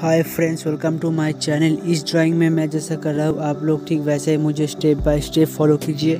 Hi friends welcome to my channel इस drawing में मैं जैसा कर रहा हूँ, आप लोग ठीक वैसे ही मुझे स्टेप बाय स्टेप फॉलो कीजिए।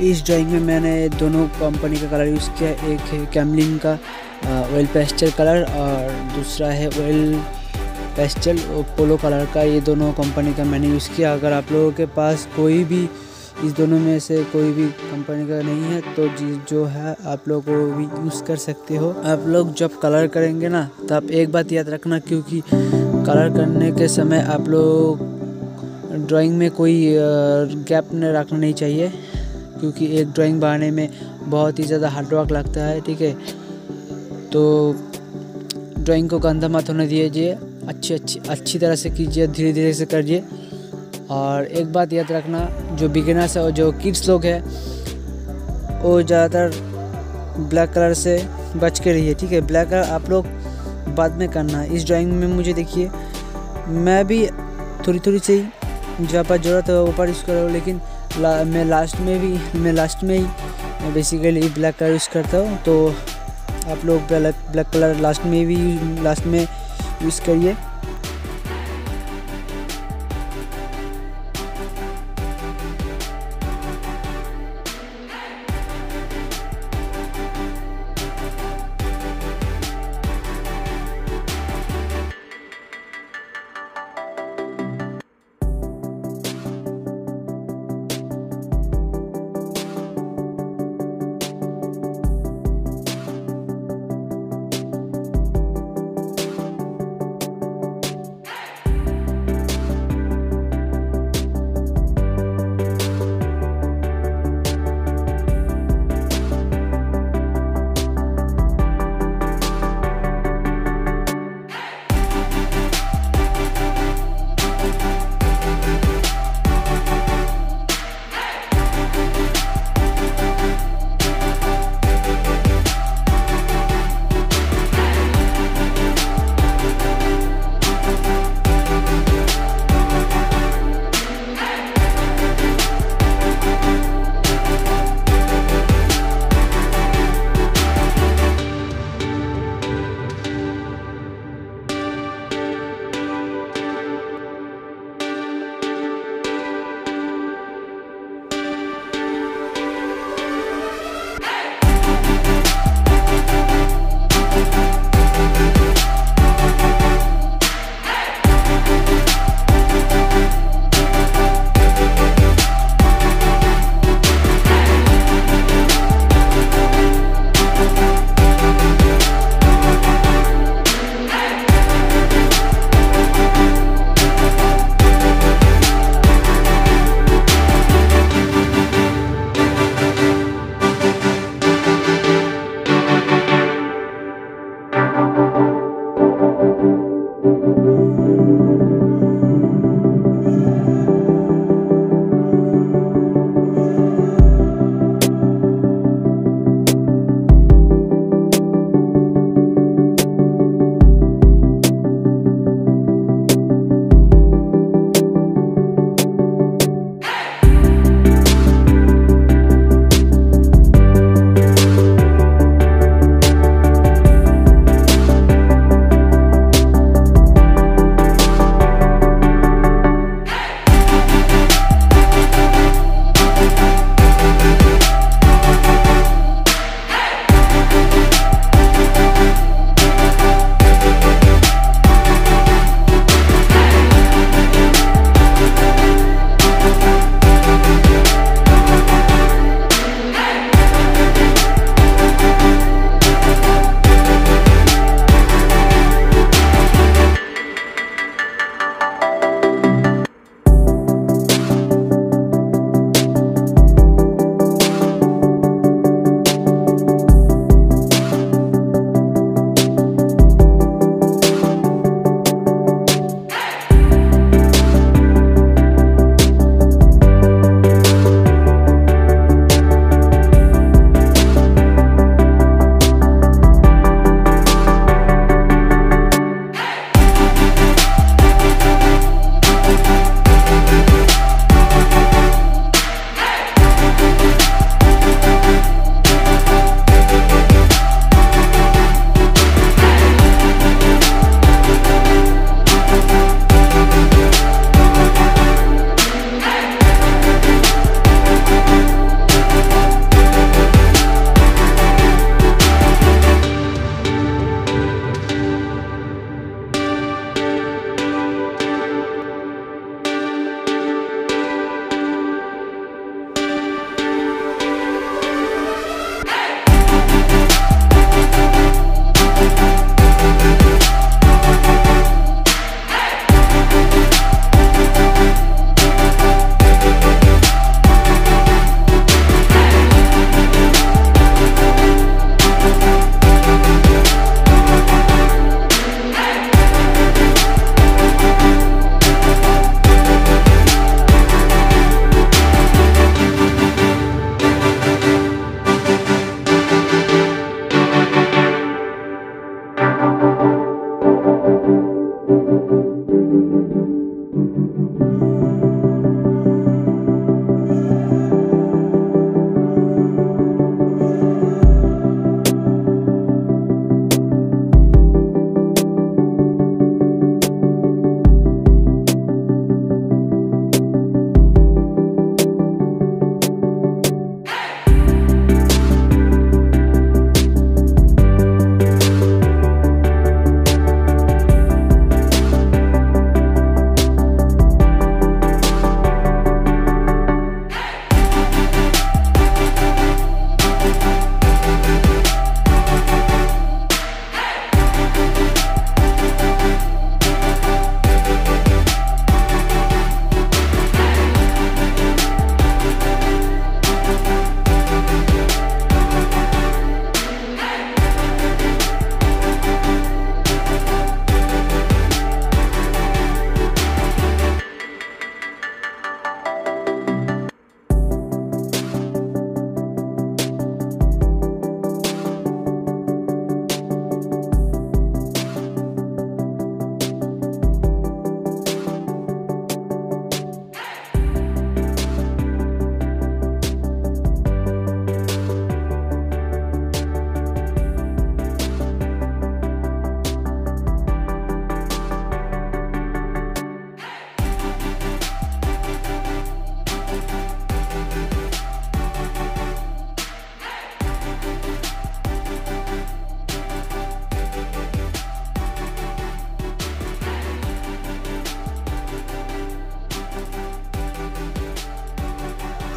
इस ड्राइंग में मैंने दोनों कंपनी का कलर यूज़ किया, एक है कैमलिन का ऑयल पेस्टल कलर और दूसरा है ऑयल पेस्टल पोलो कलर का, ये दोनों कंपनी का मैंने यूज़ किया। अगर आप लोगों के पास कोई भी इस दोनों में से कोई भी कंपनी का नहीं है तो जो है, आप लोग को भी यूज़ कर सकते हो। आप लोग जब कलर करेंगे ना तो आप एक बात याद रखना, क्योंकि कलर करने के समय आप लोग ड्राइंग में कोई गैप रखना नहीं चाहिए। क्योंकि एक ड्राइंग बनाने में बहुत ही ज़्यादा हार्डवर्क लगता है, ठीक है? तो ड्राइंग को गंदा मत होने दीजिए, अच्छी अच्छी अच्छी तरह से कीजिए धीरे धीरे से करिए। और एक बात याद रखना, जो बिगिनर्स है और जो किड्स लोग हैं, वो ज़्यादातर ब्लैक कलर से बच के रहिए, ठीक है? ब्लैक कलर आप लोग बाद में करना। इस ड्राइंग में मुझे देखिए, मैं भी थोड़ी थोड़ी सी जहाँ पर ज़रूरत है ऊपर यूज़ कर रहा हूँ, लेकिन ला, मैं लास्ट में भी मैं लास्ट में ही बेसिकली ब्लैक कलर यूज़ करता हूँ तो आप लोग ब्लैक ब्लैक कलर लास्ट में भी लास्ट में यूज़ करिए।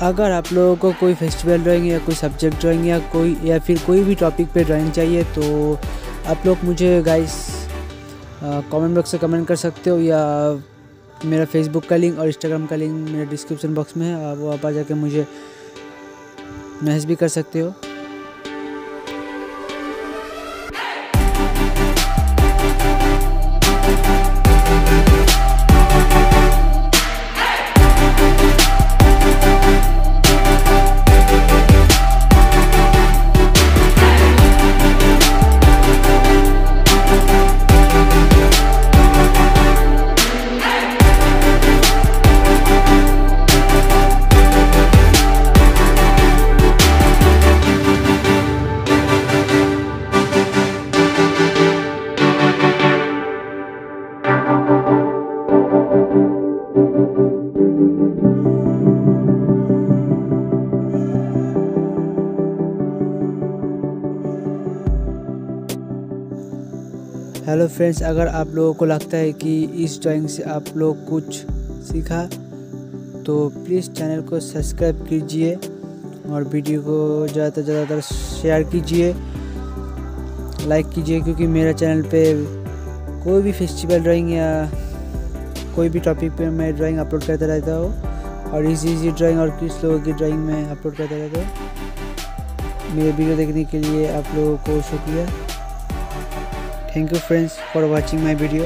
अगर आप लोगों को कोई फेस्टिवल ड्राइंग या कोई सब्जेक्ट ड्राइंग या कोई, या फिर कोई भी टॉपिक पे ड्राइंग चाहिए तो आप लोग मुझे गाइस कमेंट बॉक्स से कमेंट कर सकते हो या मेरा फेसबुक का लिंक और इंस्टाग्राम का लिंक मेरे डिस्क्रिप्शन बॉक्स में है, आप वहाँ पर जाके मुझे मैसेज भी कर सकते हो। हेलो फ्रेंड्स अगर आप लोगों को लगता है कि इस ड्राइंग से आप लोग कुछ सीखा तो प्लीज़ चैनल को सब्सक्राइब कीजिए और वीडियो को ज़्यादा से ज़्यादातर शेयर कीजिए लाइक कीजिए, क्योंकि मेरा चैनल पे कोई भी फेस्टिवल ड्राइंग या कोई भी टॉपिक पे मैं ड्राइंग अपलोड करता रहता हूँ और इजी इजी ड्राइंग और किस लोगों की ड्राइंग में अपलोड करता रहता हूँ, मेरे वीडियो देखने के लिए आप लोगों को शुक्रिया। Thank you friends for watching my video